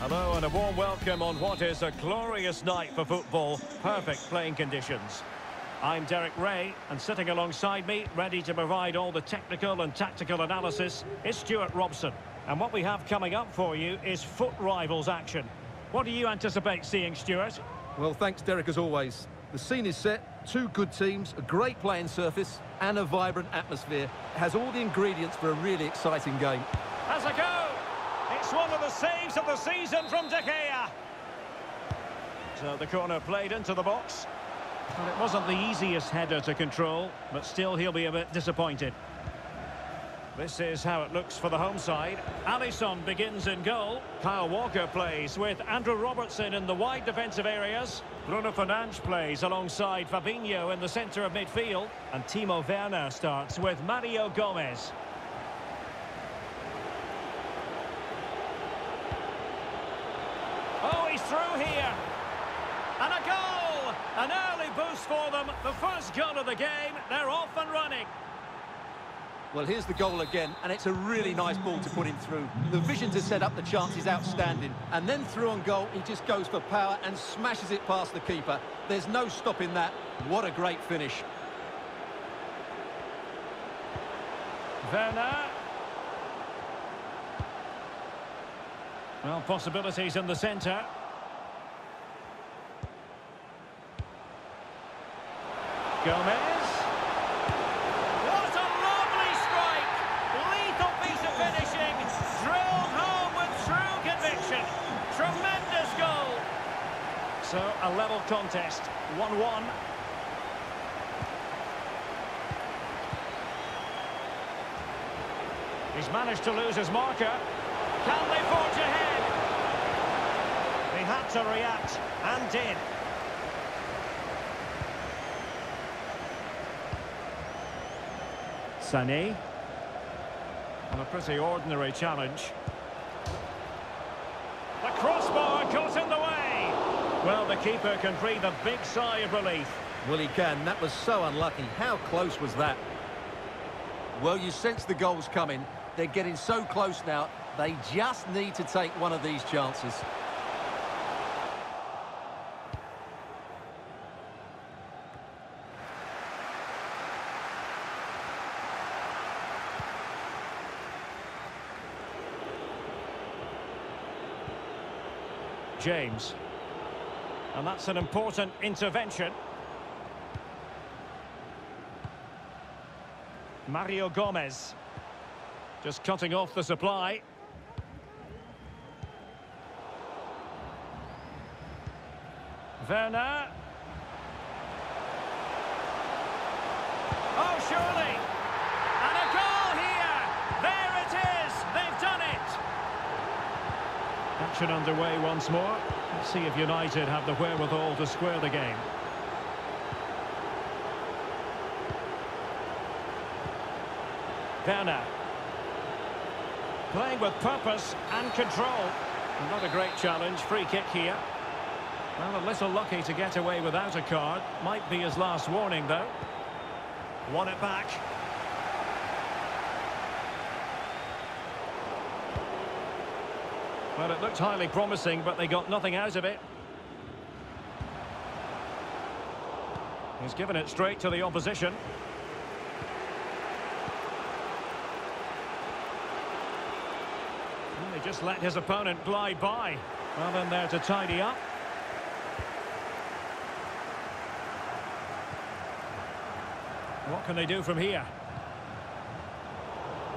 Hello and a warm welcome on what is a glorious night for football. Perfect playing conditions. I'm Derek Ray, and sitting alongside me, ready to provide all the technical and tactical analysis, is Stuart Robson. And what we have coming up for you is FUT Rivals action. What do you anticipate seeing, Stuart? Well, thanks, Derek, as always. The scene is set, two good teams, a great playing surface, and a vibrant atmosphere. It has all the ingredients for a really exciting game. Has a go! One of the saves of the season from De Gea. So the corner played into the box. Well, it wasn't the easiest header to control, but still he'll be a bit disappointed. This is how it looks for the home side. Alisson begins in goal. Kyle Walker plays with Andrew Robertson in the wide defensive areas. Bruno Fernandes plays alongside Fabinho in the centre of midfield. And Timo Werner starts with Mario Gomez. Oh, he's through here. And a goal! An early boost for them. The first goal of the game. They're off and running. Well, here's the goal again, and it's a really nice ball to put him through. The vision to set up the chance is outstanding. And then through on goal, he just goes for power and smashes it past the keeper. There's no stopping that. What a great finish. Werner. Well, possibilities in the centre. Gomez. What a lovely strike! Lethal piece of finishing. Drilled home with true conviction. Tremendous goal. So, a level contest. 1-1. He's managed to lose his marker. Can they forge ahead? He had to react, and did. Sané. And a pretty ordinary challenge. The crossbar got in the way. Well, the keeper can breathe a big sigh of relief. Well, he can. That was so unlucky. How close was that? Well, you sense the goals coming. They're getting so close now. They just need to take one of these chances. James. And that's an important intervention. Mario Gomez. Just cutting off the supply. Werner. Oh, surely. And a goal here. There it is. They've done it. Action underway once more. Let's see if United have the wherewithal to square the game. Werner. Playing with purpose and control. Not a great challenge. Free kick here. Well, a little lucky to get away without a card. Might be his last warning, though. Won it back. Well, it looked highly promising, but they got nothing out of it. He's given it straight to the opposition. And he just let his opponent glide by. Well, in there to tidy up. What can they do from here?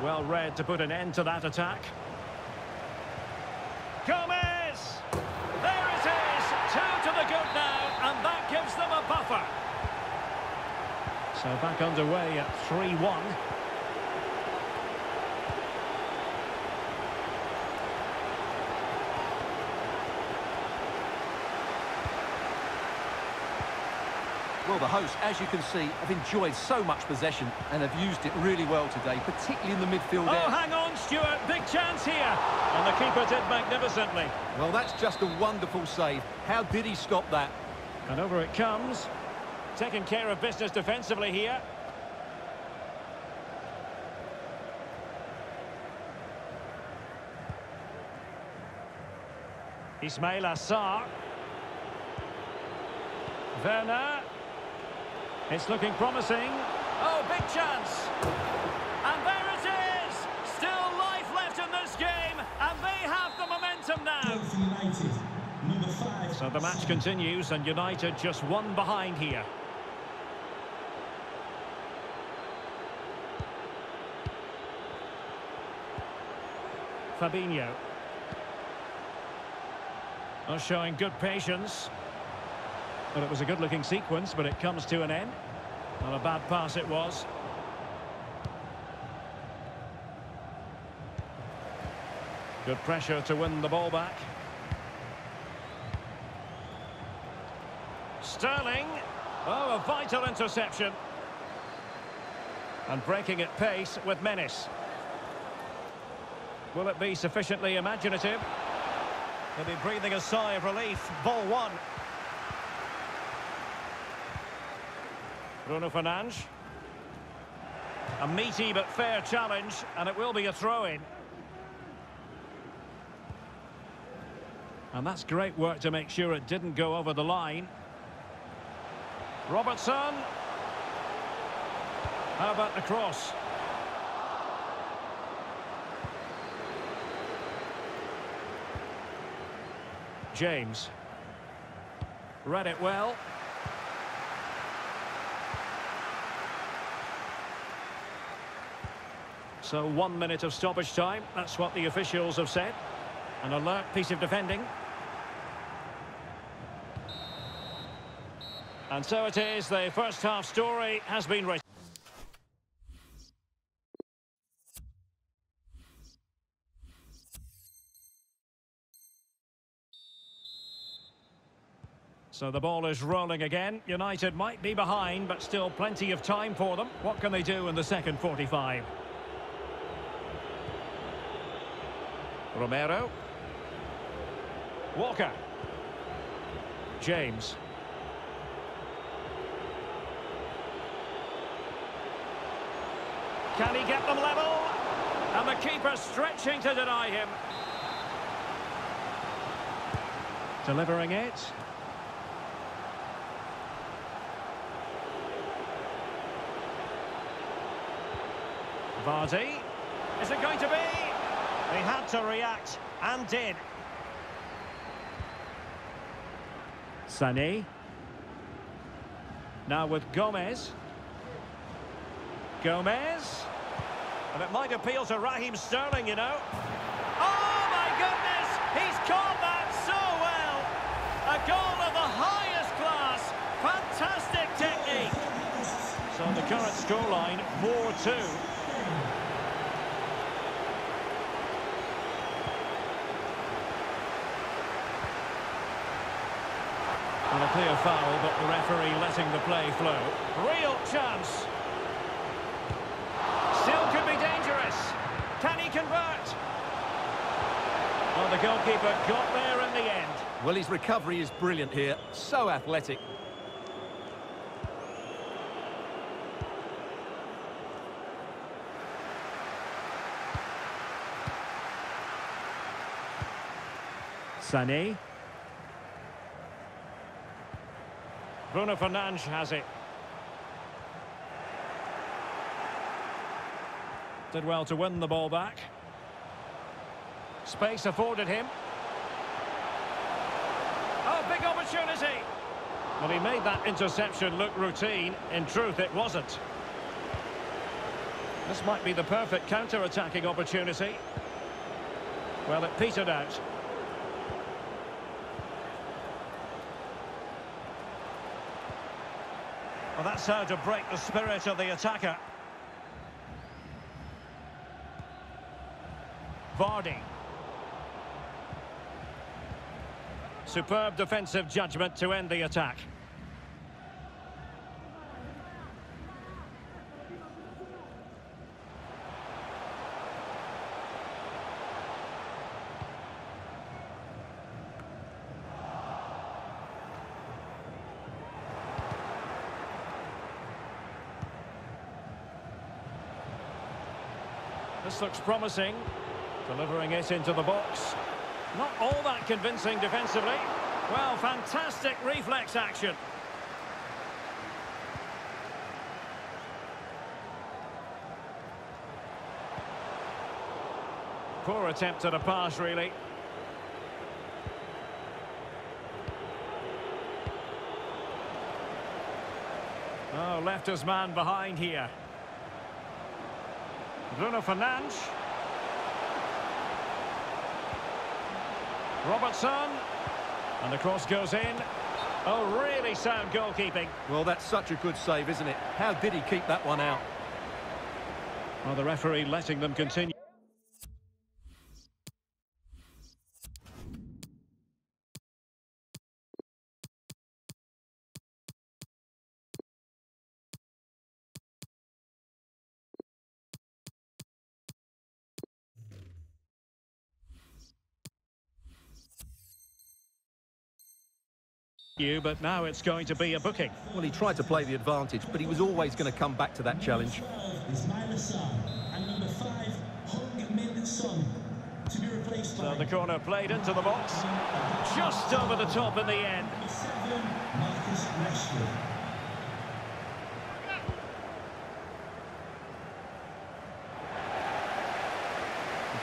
Well read to put an end to that attack. Gomez! There it is! Two to the good now, and that gives them a buffer. So back underway at 3-1. Well, the hosts, as you can see, have enjoyed so much possession and have used it really well today, particularly in the midfield Oh, hang on, Stuart. Big chance here. And the keeper did magnificently. Well, that's just a wonderful save. How did he stop that? And over it comes. Taking care of business defensively here. Ismail Assar. Werner. It's looking promising. Oh, big chance. And there it is! Still life left in this game, and they have the momentum now. So the match continues, and United just one behind here. Fabinho. Oh, showing good patience. Well, it was a good-looking sequence, but it comes to an end. Not a bad pass it was. Good pressure to win the ball back. Sterling. Oh, a vital interception. And breaking at pace with menace. Will it be sufficiently imaginative? They'll be breathing a sigh of relief. Ball one. Bruno Fernandes. A meaty but fair challenge, and it will be a throw-in. And that's great work to make sure it didn't go over the line. Robertson. How about the cross? James. Read it well. So one minute of stoppage time. That's what the officials have said. An alert piece of defending. And so it is, the first half story has been written. So the ball is rolling again. United might be behind, but still plenty of time for them. What can they do in the second 45? Romero. Walker. James. Can he get them level? And the keeper stretching to deny him. Delivering it. Vardy. Is it going to be? They had to react and did. Sané. Now with Gomez. Gomez. And it might appeal to Raheem Sterling, you know. Oh, my goodness! He's caught that so well! A goal of the highest class. Fantastic technique. So the current scoreline, 4-2. And a clear foul, but the referee letting the play flow. Real chance. Still could be dangerous. Can he convert? Well, the goalkeeper got there in the end. Well, his recovery is brilliant here. So athletic. Sané. Bruno Fernandes has it. Did well to win the ball back. Space afforded him. Oh, big opportunity. Well, he made that interception look routine. In truth, it wasn't. This might be the perfect counter-attacking opportunity. Well, it petered out. Well, that's how to break the spirit of the attacker. Vardy. Superb defensive judgment to end the attack. Looks promising. Delivering it into the box. Not all that convincing defensively. Well, fantastic reflex action. Poor attempt at a pass, really. Oh, left his man behind here. Bruno Fernandes. Robertson. And the cross goes in. Oh, really sound goalkeeping. Well, that's such a good save, isn't it? How did he keep that one out? Well, the referee letting them continue. You, but now it's going to be a booking. Well, he tried to play the advantage, but he was always going to come back to that challenge. So the corner played into the box, just over the top in the end.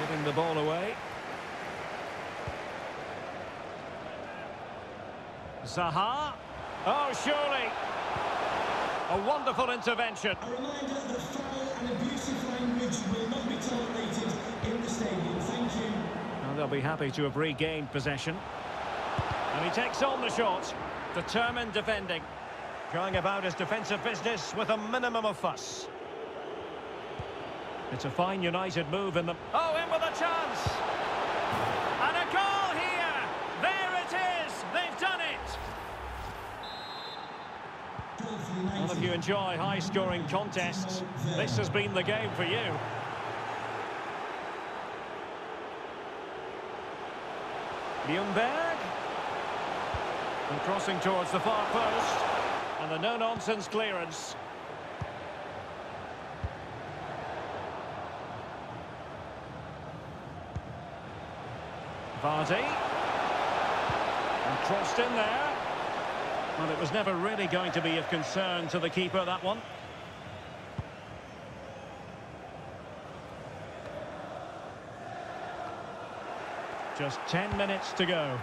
Giving the ball away. Zaha. Oh, surely. A wonderful intervention. A reminder that foul and abusive language will not be tolerated in the stadium. Thank you. And they'll be happy to have regained possession. And he takes on the shot. Determined defending. Going about his defensive business with a minimum of fuss. It's a fine United move in the... Oh, in with a chance! And a goal here! There it is! They've done it! Goal for Well, if you enjoy high-scoring contests, this has been the game for you. Ljungberg. And crossing towards the far post. And the no-nonsense clearance. Vardy. And crossed in there. Well, it was never really going to be of concern to the keeper, that one. Just 10 minutes to go.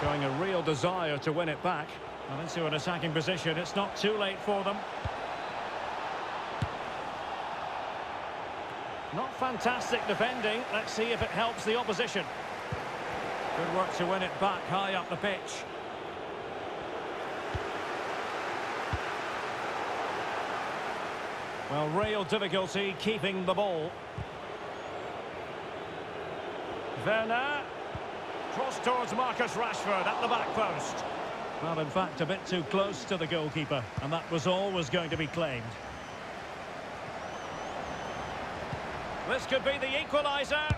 Showing a real desire to win it back. Well, into an attacking position. It's not too late for them. Not fantastic defending. Let's see if it helps the opposition. Good work to win it back high up the pitch. Well, real difficulty keeping the ball. Werner. Cross towards Marcus Rashford at the back post. Well, in fact, a bit too close to the goalkeeper, and that was always going to be claimed. This could be the equaliser.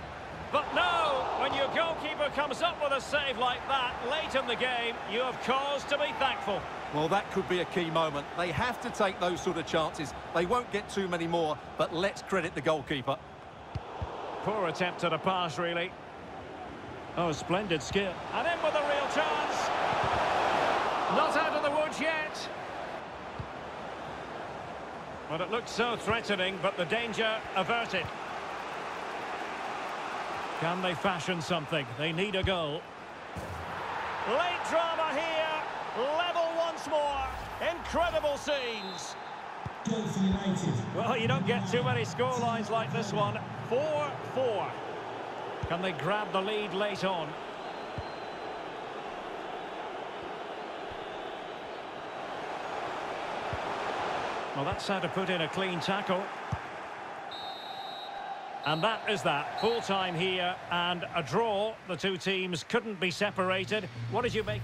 But no, when your goalkeeper comes up with a save like that late in the game, you have cause to be thankful. Well, that could be a key moment. They have to take those sort of chances. They won't get too many more, but let's credit the goalkeeper. Poor attempt at a pass, really. Oh, splendid skill. And in with a real chance. Not out of the woods yet. Well, it looked so threatening, but the danger averted. Can they fashion something? They need a goal. Late drama here. Level once more. Incredible scenes. Goal for United. Well, you don't get too many scorelines like this one. 4-4. Can they grab the lead late on? Well, that's how to put in a clean tackle. And that is that. Full time here and a draw. The two teams couldn't be separated. What did you make?